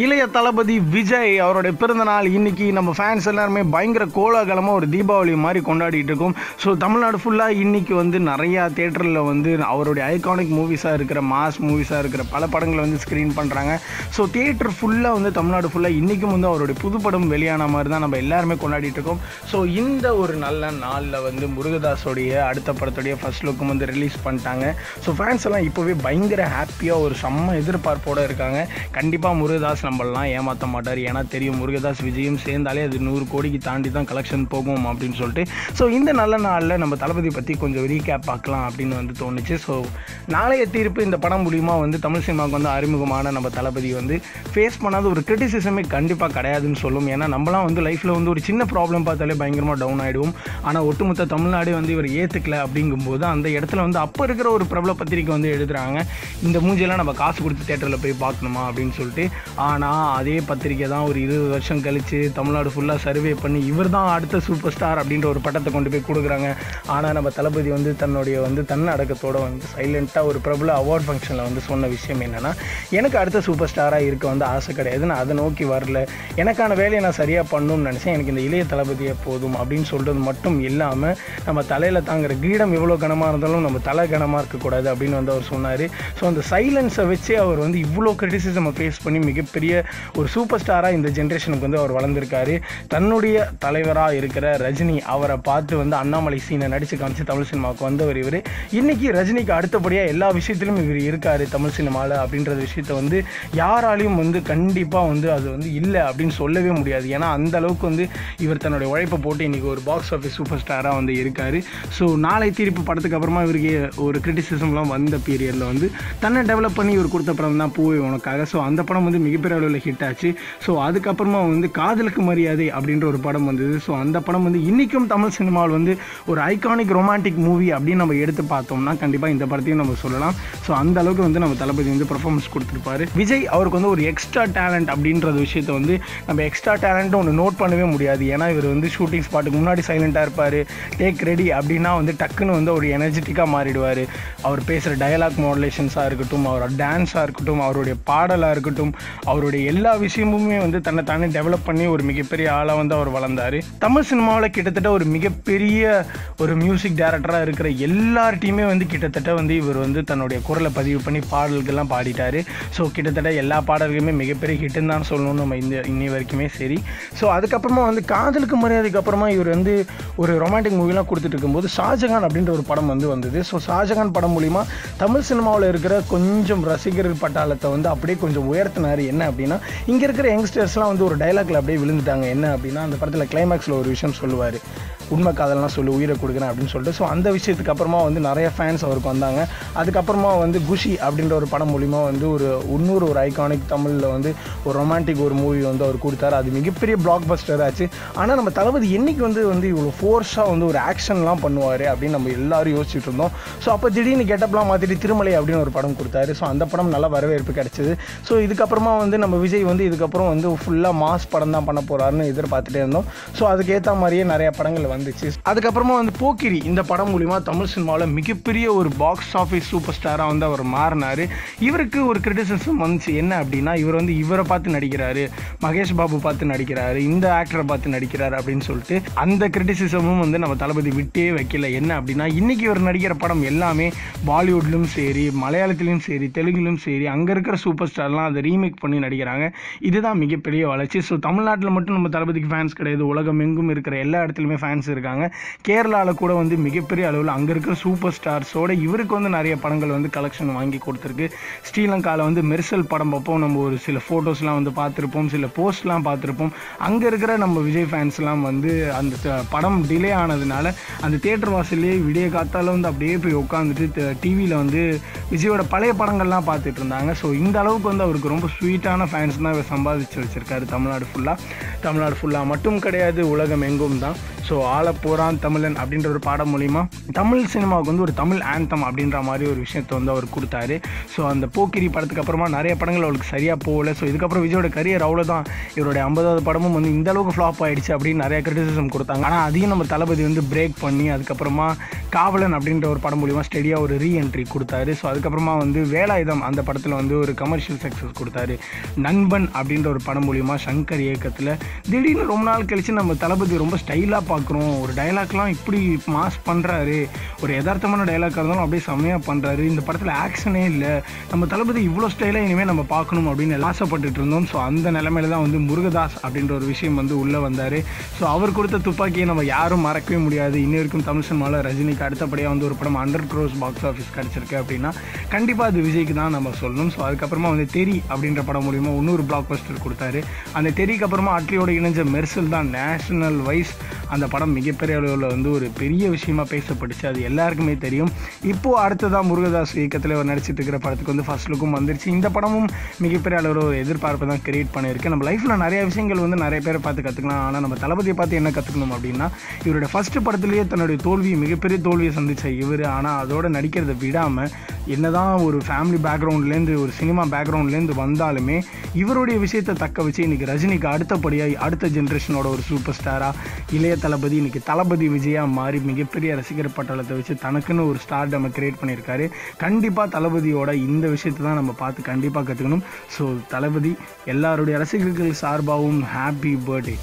இளைய தளபதி விஜய் அவருடைய பிறந்தநாள் இன்னைக்கு நம்ம ஃபேன்ஸ் எல்லாருமே பயங்கர கோலாகலமாக ஒரு தீபாவளி மாதிரி கொண்டாடிட்டு இருக்கோம். ஸோ தமிழ்நாடு ஃபுல்லாக இன்றைக்கி வந்து நிறையா தேட்டரில் வந்து அவருடைய ஐகானிக் மூவிஸாக இருக்கிற மாஸ் மூவிஸாக இருக்கிற பல படங்களை வந்து ஸ்க்ரீன் பண்ணுறாங்க ஸோ தேட்டர் ஃபுல்லாக வந்து தமிழ்நாடு ஃபுல்லாக இன்றைக்கும் வந்து அவருடைய புதுப்படம் வெளியான மாதிரி தான் நம்ம எல்லாருமே கொண்டாடிட்டு இருக்கோம். ஸோ இந்த ஒரு நல்ல நாளில் வந்து முருகதாஸோடைய அடுத்த படத்துடைய ஃபர்ஸ்ட் லுக்கும் வந்து ரிலீஸ் பண்ணிட்டாங்க. ஸோ ஃபேன்ஸ் எல்லாம் இப்போவே பயங்கர ஹாப்பியாக ஒரு செம்ம எதிர்பார்ப்போடு இருக்காங்க. கண்டிப்பாக முருகதாஸ் நம்மளெலாம் ஏமாற்ற மாட்டார். ஏன்னா தெரியும் முருகதாஸ் விஜயும் சேர்ந்தாலே அது நூறு கோடிக்கு தாண்டி தான் கலெக்ஷன் போகும் அப்படின்னு சொல்லிட்டு. ஸோ இந்த நல்ல நாளில் நம்ம தளபதி பற்றி கொஞ்சம் ரீகேப் பார்க்கலாம் அப்படின்னு வந்து தோணுச்சு. ஸோ நாளைய தீர்ப்பு இந்த படம் மூலிமா வந்து தமிழ் சினிமாவுக்கு வந்து அறிமுகமான நம்ம தளபதி வந்து ஃபேஸ் பண்ணாத ஒரு கிரிட்டிசிசமே கண்டிப்பாக கிடையாதுன்னு சொல்லும். ஏன்னா நம்மளாம் வந்து லைஃப்பில் வந்து ஒரு சின்ன ப்ராப்ளம் பார்த்தாலே பயங்கரமாக டவுன் ஆகிடுவோம் ஆனால் ஒட்டுமொத்த தமிழ்நாடே வந்து இவர் ஏற்றுக்கல அப்படிங்கும்போது அந்த இடத்துல வந்து அப்போ இருக்கிற ஒரு பிரபல பத்திரிக்கை வந்து எழுதுகிறாங்க இந்த மூஞ்சியெல்லாம் நம்ம காசு கொடுத்து தேட்டரில் போய் பார்க்கணுமா அப்படின்னு சொல்லிட்டு ஆனால் அதே பத்திரிக்கை தான் ஒரு இருபது வருஷம் கழித்து தமிழ்நாடு ஃபுல்லாக சர்வே பண்ணி இவர் தான் அடுத்த சூப்பர் ஸ்டார் அப்படின்ற ஒரு பட்டத்தை கொண்டு போய் கொடுக்குறாங்க. ஆனால் நம்ம தளபதி வந்து தன்னுடைய வந்து தன்னடக்கத்தோடு வந்து சைலண்ட்டாக ஒரு பிரபல அவார்ட் ஃபங்க்ஷனில் வந்து சொன்ன விஷயம் என்னென்னா எனக்கு அடுத்த சூப்பர் ஸ்டாராக இருக்க வந்து ஆசை கிடையாது. நான் அதை நோக்கி வரல. எனக்கான வேலையை நான் சரியாக பண்ணணும்னு நினச்சேன். எனக்கு இந்த இளைய தளபதியை போதும் அப்படின்னு சொல்கிறது மட்டும் இல்லாமல் நம்ம தலையில் தாங்குற கிரீடம் எவ்வளோ கனமாக இருந்தாலும் நம்ம தலை கனமாக இருக்கக்கூடாது அப்படின்னு வந்து அவர் சொன்னார். ஸோ அந்த சைலன்ஸை வச்சே அவர் வந்து இவ்வளோ கிரிட்டிசிசமை ஃபேஸ் பண்ணி மிகப்பெரிய ஒரு சூப்பர் ஸ்டாராக இந்த ஜென்ரேஷனுக்கு வந்து அவர் வளர்ந்துருக்காரு. தன்னுடைய தலைவராக இருக்கிற ரஜினி அவரை பார்த்து வந்து அண்ணாமலை சீனை நடித்து காமிச்சு தமிழ் சினிமாவுக்கு வந்தவர் இவர். இன்றைக்கி ரஜினிக்கு அடுத்தபடியாக எல்லா விஷயத்திலும் இவர் இருக்கார் தமிழ் சினிமாவில் அப்படின்ற விஷயத்தை வந்து யாராலையும் வந்து கண்டிப்பாக வந்து அது வந்து இல்லை அப்படின்னு சொல்லவே முடியாது. ஏன்னா அந்த அளவுக்கு வந்து இவர் தன்னுடைய உழைப்பை போட்டு இன்றைக்கி ஒரு பாக்ஸ் ஆஃபீஸ் சூப்பர் ஸ்டாராக வந்து இருக்கார். ஸோ நாளை தீர்ப்பு படத்துக்கு அப்புறமா இவருக்கு ஒரு கிரிட்டிசிசம்லாம் வந்த பீரியடில் வந்து தன்னை டெவலப் பண்ணி இவர் கொடுத்த படம் தான் பூவை உனக்காக. ஸோ அந்த படம் வந்து மிக அளவில் ஹிட் ஆச்சு. ஸோ அதுக்கப்புறமா வந்து காதலுக்கு மரியாதை அப்படின்ற ஒரு படம் வந்தது. ஸோ அந்த படம் வந்து இன்றைக்கும் தமிழ் சினிமாவில் வந்து ஒரு ஐகானிக் ரொமான்டிக் மூவி அப்படின்னு நம்ம எடுத்து பார்த்தோம்னா கண்டிப்பாக இந்த படத்தையும் நம்ம சொல்லலாம். ஸோ அந்த அளவுக்கு வந்து நம்ம தளபதி வந்து பர்ஃபார்மன்ஸ் கொடுத்துருப்பாரு. விஜய் அவருக்கு வந்து ஒரு எக்ஸ்ட்ரா டேலண்ட் அப்படின்றது விஷயத்தை வந்து நம்ம எக்ஸ்ட்ரா டேலண்ட்டு ஒன்று நோட் பண்ணவே முடியாது. ஏன்னா இவர் வந்து ஷூட்டிங் ஸ்பாட்டுக்கு முன்னாடி சைலண்ட்டாக இருப்பார். டேக் ரெடி அப்படின்னா வந்து டக்குன்னு வந்து ஒரு எனர்ஜெட்டிக்காக மாறிடுவார். அவர் பேசுகிற டயலாக் மாடுலேஷன்ஸாக இருக்கட்டும் அவரோட டான்ஸாக இருக்கட்டும் அவருடைய பாடலாக இருக்கட்டும் அவருடைய எல்லா விஷயமுமே வந்து தன்னை தானே டெவலப் பண்ணி ஒரு மிகப்பெரிய ஆளாக வந்து அவர் வளர்ந்தார். தமிழ் சினிமாவில் கிட்டத்தட்ட ஒரு மிகப்பெரிய ஒரு மியூசிக் டைரக்டராக இருக்கிற எல்லார்ட்டையுமே வந்து கிட்டத்தட்ட வந்து இவர் வந்து தன்னுடைய குரலை பதிவு பண்ணி பாடல்கள்லாம் பாடிட்டார். ஸோ கிட்டத்தட்ட எல்லா பாடல்களுமே மிகப்பெரிய ஹிட்டுன்னு தான் சொல்லணும் நம்ம இந்த இன்னி வரைக்குமே சரி. ஸோ அதுக்கப்புறமா வந்து காதலுக்கு மரியாதைக்கு அப்புறமா இவர் வந்து ஒரு ரொமான்டிக் மூவிலாம் கொடுத்துட்டு இருக்கும்போது ஷாஜகான் அப்படின்ற ஒரு படம் வந்து வந்தது. ஸோ ஷாஜகான் படம் மூலிமா தமிழ் சினிமாவில் இருக்கிற கொஞ்சம் ரசிகர்கள் பட்டாளத்தை வந்து அப்படியே கொஞ்சம் உயர்த்தினார். என்ன அப்படின்னா இங்கே இருக்கிற யங்ஸ்டர்ஸ்லாம் வந்து ஒரு டைலாக்ல அப்படியே விழுந்துட்டாங்க. என்ன அப்படின்னா அந்த படத்தில் கிளைமேக்ஸில் ஒரு விஷயம் சொல்லுவார். உண்மை காதல்லாம் சொல்லி உயிரை கொடுக்குறேன் அப்படின்னு சொல்லிட்டு. ஸோ அந்த விஷயத்துக்கு அப்புறமா வந்து நிறைய ஃபேன்ஸ் அவருக்கு வந்தாங்க. அதுக்கப்புறமா வந்து குஷி அப்படின்ற ஒரு படம் மூலிமா வந்து ஒரு இன்னொரு ஒரு ஐகானிக் தமிழில் வந்து ஒரு ரொமான்டிக் ஒரு மூவி வந்து அவர் கொடுத்தாரு. அது மிகப்பெரிய பிளாக் பஸ்டர் ஆச்சு. ஆனால் நம்ம தளபதி என்றைக்கு வந்து வந்து இவ்வளோ ஃபோர்ஸாக வந்து ஒரு ஆக்ஷன்லாம் பண்ணுவார் அப்படின்னு நம்ம எல்லாரும் யோசிச்சுட்டு இருந்தோம். ஸோ அப்போ திடீர்னு கெட்டப்லாம் மாற்றிட்டு திருமலை அப்படின்னு ஒரு படம் கொடுத்தாரு. ஸோ அந்த படம் நல்ல வரவேற்பு கிடைச்சது. ஸோ இதுக்கப்புறமா வந்து நம்ம விஜய் வந்து இதுக்கப்புறம் வந்து ஃபுல்லாக மாஸ் படம் தான் பண்ண போகிறாருன்னு எதிர்பார்த்துட்டே இருந்தோம். ஸோ அதுக்கேற்ற மாதிரியே நிறைய படங்கள் வந்துச்சு. அதுக்கப்புறமா வந்து போக்கிரி இந்த படம் மூலிமா தமிழ் சினிமாவில் மிகப்பெரிய ஒரு பாக்ஸ் ஆஃபீஸ் சூப்பர் ஸ்டாராக வந்து அவர் மாறினார். இவருக்கு ஒரு கிரிட்டிசிசம் வந்துச்சு. என்ன அப்படின்னா இவர் வந்து இவரை பார்த்து நடிக்கிறாரு மகேஷ் பாபு பார்த்து நடிக்கிறாரு இந்த ஆக்டரை பார்த்து நடிக்கிறாரு அப்படின்னு சொல்லிட்டு அந்த கிரிட்டிசிசமும் வந்து நம்ம தளபதி விட்டே வைக்கல. என்ன அப்படின்னா இன்றைக்கி இவர் நடிக்கிற படம் எல்லாமே பாலிவுட்லையும் சரி மலையாளத்துலேயும் சரி தெலுங்குலையும் சரி அங்கே இருக்கிற சூப்பர் ஸ்டார்லாம் அதை ரீமேக் பண்ணி நடிக்கிறாங்க. இதுதான் மிகப்பெரிய வளர்ச்சி. ஸோ தமிழ்நாட்டில் மட்டும் நம்ம தளபதிக்கு ஃபேன்ஸ் கிடையாது. உலகம் எங்கும் இருக்கிற எல்லா இடத்துலையுமே ஃபேன்ஸ் இருக்காங்க. கேரளாவில் கூட வந்து மிகப்பெரிய அளவில் அங்கே இருக்கிற சூப்பர் ஸ்டார்ஸோட இவருக்கு வந்து நிறைய படங்கள் வந்து கலெக்ஷன் வாங்கி கொடுத்துருக்கு. ஸ்ரீலங்காவில் வந்து மெர்சல் படம் பார்ப்போம். நம்ம ஒரு சில ஃபோட்டோஸ்லாம் வந்து பார்த்துருப்போம். சில போஸ்ட்லாம் பார்த்துருப்போம். அங்கே இருக்கிற நம்ம விஜய் ஃபேன்ஸ்லாம் வந்து அந்த படம் டிலே ஆனதுனால அந்த தேட்டர் வாசல்லே விடிய காத்தால வந்து அப்படியே போய் உட்காந்துட்டு டிவியில் வந்து விஜயோட பழைய படங்கள்லாம் பார்த்துட்டு இருந்தாங்க. ஸோ இந்த அளவுக்கு வந்து அவருக்கு ரொம்ப ஸ்வீட்டாக ஸ்வீட்டான ஃபேன்ஸ் தான் இவர் சம்பாதிச்சு வச்சிருக்காரு தமிழ்நாடு ஃபுல்லாக தமிழ்நாடு ஃபுல்லாக மட்டும் கிடையாது உலகம் எங்கும் தான். ஸோ ஆலப்போரான் தமிழன் அப்படின்ற ஒரு பாடம் மூலிமா தமிழ் சினிமாவுக்கு வந்து ஒரு தமிழ் ஆந்தம் அப்படின்ற மாதிரி ஒரு விஷயத்தை வந்து அவர் கொடுத்தாரு. ஸோ அந்த போக்கிரி படத்துக்கு அப்புறமா நிறைய படங்கள் அவருக்கு சரியாக போகல. ஸோ இதுக்கப்புறம் விஜயோட கரியர் அவ்வளோதான் இவருடைய ஐம்பதாவது படமும் வந்து இந்த அளவுக்கு ஃப்ளாப் ஆகிடுச்சு அப்படின்னு நிறைய கிரிட்டிசிசம் கொடுத்தாங்க. ஆனால் அதையும் நம்ம தளபதி வந்து பிரேக் பண்ணி அதுக்கப்புறமா காவலன் அப்படின்ற ஒரு படம் மூலிமா ஸ்டெடியாக ஒரு ரீஎன்ட்ரி கொடுத்தாரு. ஸோ அதுக்கப்புறமா வந்து வேலாயுதம் அந்த படத்தில் வந்து ஒரு கமர்ஷியல் சக்ஸஸ் கொடுத்தாரு. நண்பன் அப்படின்ற ஒரு படம் மூலிமா சங்கர் இயக்கத்தில் திடீர்னு ரொம்ப நாள் கழித்து நம்ம தளபதி ரொம்ப ஸ்டைலாக பார்க்குறோம் ஒரு டைலாக்லாம் இப்படி மாஸ் பண்ணுறாரு ஒரு யதார்த்தமான டைலாக் இருந்தாலும் அப்படியே செம்மையாக பண்ணுறாரு இந்த படத்தில் ஆக்ஷனே இல்லை. நம்ம தளபதி இவ்வளோ ஸ்டைலாக இனிமேல் நம்ம பார்க்கணும் அப்படின்னு ஆசைப்பட்டுட்டு இருந்தோம். ஸோ அந்த நிலமையில தான் வந்து முருகதாஸ் அப்படின்ற ஒரு விஷயம் வந்து உள்ளே வந்தார். ஸோ அவர் கொடுத்த துப்பாக்கியை நம்ம யாரும் மறக்கவே முடியாது. இன்ன வரைக்கும் தமிழ் சினிமாவில் ரஜினிக்கு அடுத்தபடியாக வந்து ஒரு படம் அண்டர் க்ரோஸ் பாக்ஸ் ஆஃபீஸ் கிடச்சிருக்கு அப்படின்னா கண்டிப்பாக அது விஜய்க்கு தான் நம்ம சொல்லணும். ஸோ அதுக்கப்புறமா வந்து தெரி அப்படின்ற படம் மூலிமா இன்னொரு பிளாக் பஸ்டர் கொடுத்தாரு. அந்த தெரிக்கு அப்புறமா அட்லியோட இணைஞ்ச மெர்சல் தான் நேஷனல் வைஸ். அந்த படம் மிகப்பெரிய அளவில் வந்து ஒரு பெரிய விஷயமா பேசப்பட்டுச்சு. அது எல்லாருக்குமே தெரியும். இப்போது அடுத்ததான் முருகதாஸ் இயக்கத்தில் அவர் நடிச்சிட்டு இருக்கிற படத்துக்கு வந்து ஃபர்ஸ்ட் லுக்கும் வந்துருச்சு. இந்த படமும் மிகப்பெரிய அளவில் ஒரு எதிர்பார்ப்பை தான் கிரியேட் பண்ணியிருக்கு. நம்ம லைஃப்பில் நிறைய விஷயங்கள் வந்து நிறைய பேரை பார்த்து கற்றுக்கலாம் ஆனால் நம்ம தளபதியை பார்த்து என்ன கற்றுக்கணும் அப்படின்னா இவருடைய ஃபர்ஸ்ட் படத்துலேயே தன்னுடைய தோல்வி மிகப்பெரிய தோல்வியை சந்தித்த இவர். ஆனால் அதோட நடிக்கிறத விடாமல் என்னதான் ஒரு ஃபேமிலி பேக்ரவுண்ட்லேருந்து ஒரு சினிமா பேக்ரவுண்ட்லேருந்து வந்தாலுமே இவருடைய விஷயத்தை தக்க வச்சு இன்றைக்கி ரஜினிக்கு அடுத்தபடியாக அடுத்த ஜென்ரேஷனோட ஒரு சூப்பர் ஸ்டாராக இளைய தளபதி இன்னைக்கு தளபதி விஜயா மாறி மிகப்பெரிய ரசிகர் பட்டாளத்தை வச்சு தனக்குன்னு ஒரு ஸ்டார் நம்ம கிரியேட் பண்ணியிருக்காரு. கண்டிப்பாக தளபதியோட இந்த விஷயத்தை தான் நம்ம பார்த்து கண்டிப்பாக கற்றுக்கணும் ஸோ தளபதி எல்லாருடைய ரசிகர்கள் சார்பாகவும் ஹாப்பி பர்த்டே